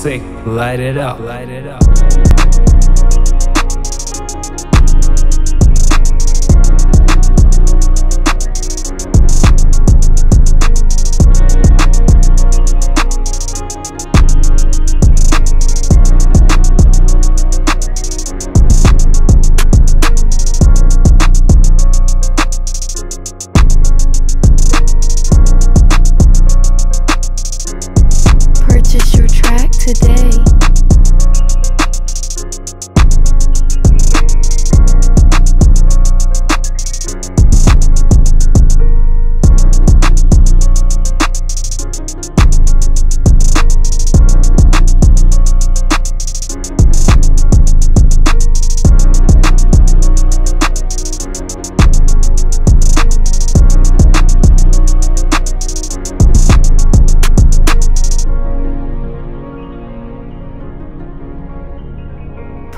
sick, light it up, light it up.